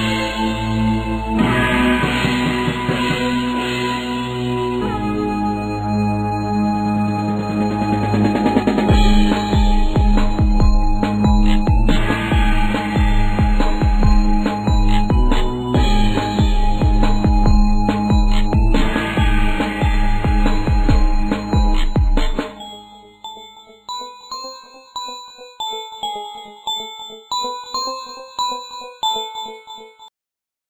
Música